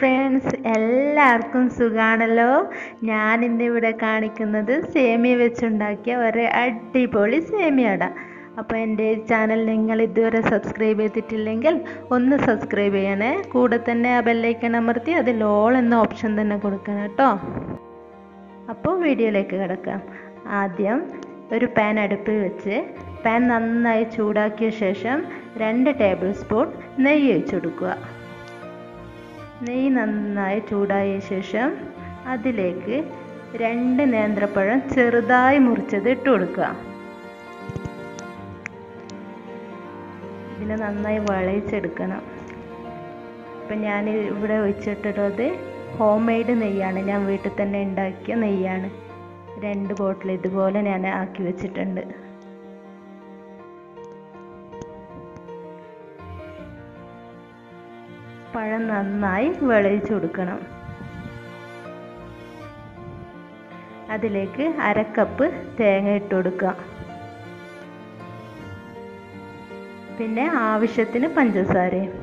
Friends എല്ലാവർക്കും സുഖാണല്ലോ. ഞാൻ ഇന്ന് ഇവിടെ കാണിക്കുന്നത് സേമിയ വെച്ചുണ്ടാക്കിയ ഒരു അടിപൊളി സേമിയട അപ്പോൾ എന്റെ ചാനൽ നിങ്ങൾ ഇതുവരെ സബ്സ്ക്രൈബ് ചെയ്തിട്ടില്ലെങ്കിൽ ഒന്ന് സബ്സ്ക്രൈബ് ചെയ്യണേ. കൂടെ തന്നെ ആ ബെല്ലൈക്കൺ അമർത്തി അതിൽ ഓൾ എന്ന ഓപ്ഷൻ തന്നെ കൊടുക്കണം കേട്ടോ. അപ്പോൾ വീഡിയോയിലേക്ക് കിടക്കാം. ആദ്യം ഒരു പാൻ അടുപ്പിൽ വെച്ച് പാൻ നന്നായി ചൂടാക്കിയ ശേഷം രണ്ട് ടേബിൾ സ്പൂൺ നെയ്യ് ഒഴിച്ചു കൊടുക്കുക നെയ്യ് നന്നായി ചൂടായ ശേഷം അതിലേക്ക് രണ്ട് നേന്ത്രപ്പഴം ചെറുതായി മുറിച്ചത് ഇട്ട് കൊടുക്കുക. ഇതിനെ നന്നായി വളയിച്ചെടുക്കണം ഇപ്പം ഞാൻ ഇവിടെ ഒഴിച്ചിട്ടുള്ളത് ഹോം മെയ്ഡ് നെയ്യാണ്. ഞാൻ വീട്ടിൽ തന്നെ ഉണ്ടാക്കിയ നെയ്യാണ്. രണ്ട് ബോട്ടിൽ ഇതുപോലെ ഞാൻ ആക്കി വെച്ചിട്ടുണ്ട്. പഴം നന്നായി വിളയിച്ചു കൊടുക്കണം. അതിലേക്ക് അരക്കപ്പ് തേങ്ങ ഇട്ട് കൊടുക്കുക. പിന്നെ ആവശ്യത്തിന് പഞ്ചസാരയും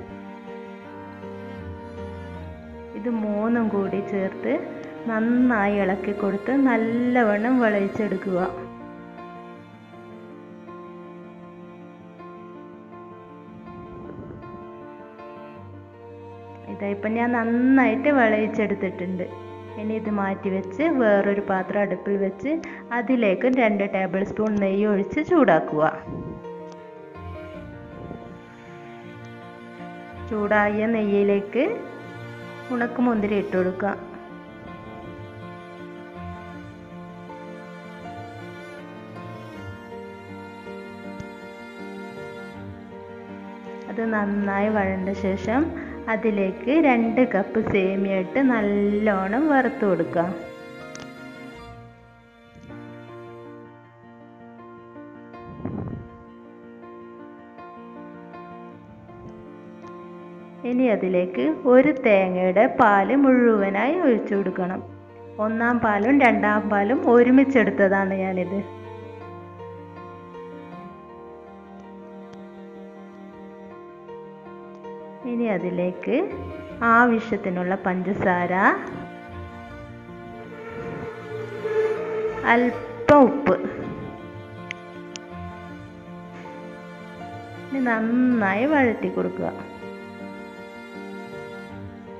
ഇത് മൂന്നും കൂടി ചേർത്ത് നന്നായി ഇളക്കി കൊടുത്ത് നല്ലവണ്ണം വിളയിച്ചെടുക്കുക. ഇതാ ഇപ്പം ഞാൻ നന്നായിട്ട് വിളയിച്ചെടുത്തിട്ടുണ്ട്. ഇനി ഇത് മാറ്റി വെച്ച് വേറൊരു പാത്രം അടുപ്പിൽ വെച്ച് അതിലേക്ക് രണ്ട് ടേബിൾ സ്പൂൺ നെയ്യ് ഒഴിച്ച് ചൂടാക്കുക. ചൂടായ നെയ്യിലേക്ക് ഉണക്ക് മുന്തിരി ഇട്ട് കൊടുക്കുക. അത് നന്നായി വഴണ്ട ശേഷം അതിലേക്ക് രണ്ട് കപ്പ് സേമിയ ഇട്ട് നല്ലോണം വറുത്ത് കൊടുക്കുക. ഇനി അതിലേക്ക് ഒരു തേങ്ങയുടെ പാൽ മുഴുവനായി ഒഴിച്ചു കൊടുക്കണം. ഒന്നാം പാലും രണ്ടാം പാലും ഒരുമിച്ചെടുത്തതാണ് ഞാനിത്. ഇനി അതിലേക്ക് ആവശ്യത്തിനുള്ള പഞ്ചസാര അല്പം ഉപ്പ്. ഇനി നന്നായി വഴറ്റി കൊടുക്കുക.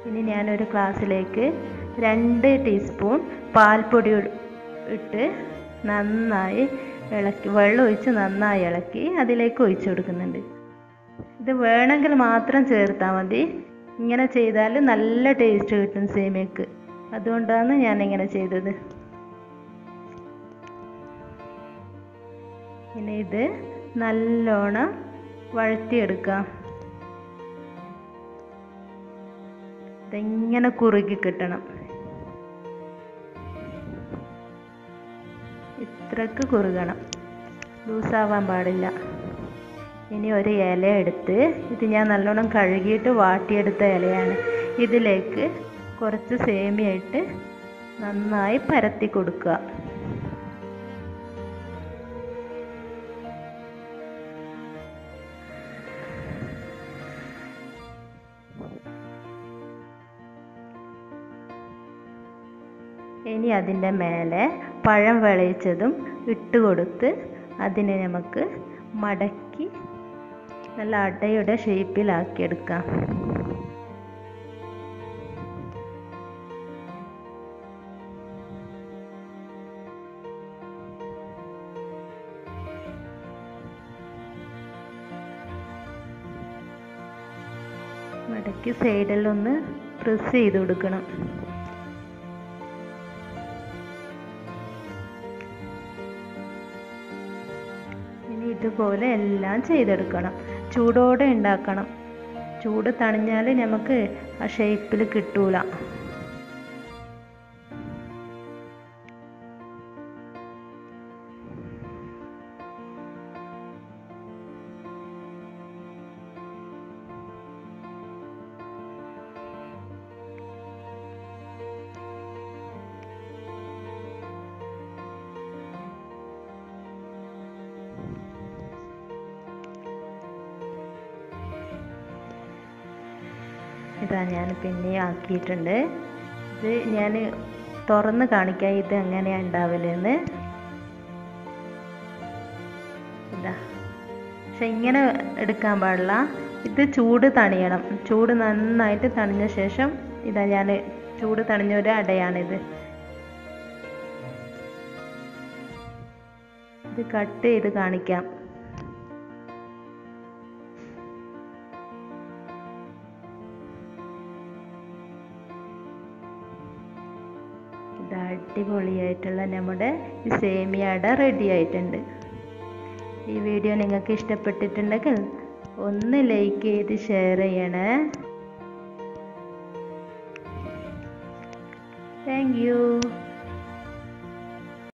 ഇനി ഞാനൊരു ഗ്ലാസ്സിലേക്ക് രണ്ട് ടീസ്പൂൺ പാൽപ്പൊടി ഇട്ട് നന്നായി ഇളക്കി വെള്ളം ഒഴിച്ച് നന്നായി ഇളക്കി അതിലേക്ക് ഒഴിച്ചു കൊടുക്കുന്നുണ്ട്. ഇത് വേണമെങ്കിൽ മാത്രം ചേർത്താൽ മതി. ഇങ്ങനെ ചെയ്താൽ നല്ല ടേസ്റ്റ് കിട്ടും സേമിയക്ക്. അതുകൊണ്ടാണ് ഞാൻ ഇങ്ങനെ ചെയ്തത്. ഇനി ഇത് നല്ലോണം വഴറ്റിയെടുക്കാം. ഇതിങ്ങനെ കുറുകി കിട്ടണം. ഇത്രക്ക് കുറുകണം. ലൂസാവാൻ പാടില്ല. ഇനി ഒരു ഇല എടുത്ത് ഇത് ഞാൻ നല്ലോണം കഴുകിയിട്ട് വാട്ടിയെടുത്ത ഇലയാണ്. ഇതിലേക്ക് കുറച്ച് സേമിയ ഇട്ട് നന്നായി പരത്തി കൊടുക്കുക. ഇനി അതിന്റെ മേലെ പഴം വിളയിച്ചതും ഇട്ട് കൊടുത്ത് അതിനെ നമുക്ക് മടക്കി നല്ല അടയുടെ ഷേപ്പിലാക്കിയെടുക്കാം. മടക്കി സൈഡിലൊന്ന് പ്രസ് ചെയ്ത് കൊടുക്കണം. ഇനി ഇതുപോലെ എല്ലാം ചെയ്തെടുക്കണം. ചൂടോടെ ഉണ്ടാക്കണം. ചൂട് തണിഞ്ഞാൽ നമുക്ക് ആ ഷേപ്പിൽ കിട്ടൂല. ഇതാ ഞാൻ പിന്നെ ആക്കിയിട്ടുണ്ട്. ഇത് ഞാൻ തുറന്ന് കാണിക്കാം ഇത് എങ്ങനെയാണ് ഉണ്ടാവലെന്ന്. ഇതാ. പക്ഷെ ഇങ്ങനെ എടുക്കാൻ പാടില്ല. ഇത് ചൂട് തണിയണം. ചൂട് നന്നായിട്ട് തണിഞ്ഞ ശേഷം ഇതാ ഞാൻ ചൂട് തണിഞ്ഞ ഒരു അടയാണിത്. ഇത് കട്ട് ചെയ്ത് കാണിക്കാം. അടിപൊളിയായിട്ടുള്ള നമ്മുടെ സേമിയ അട റെഡി ആയിട്ടുണ്ട്. ഈ വീഡിയോ നിങ്ങൾക്ക് ഇഷ്ടപ്പെട്ടിട്ടുണ്ടെങ്കിൽ ഒന്ന് ലൈക്ക് ചെയ്ത് ഷെയർ ചെയ്യണേ. Thank you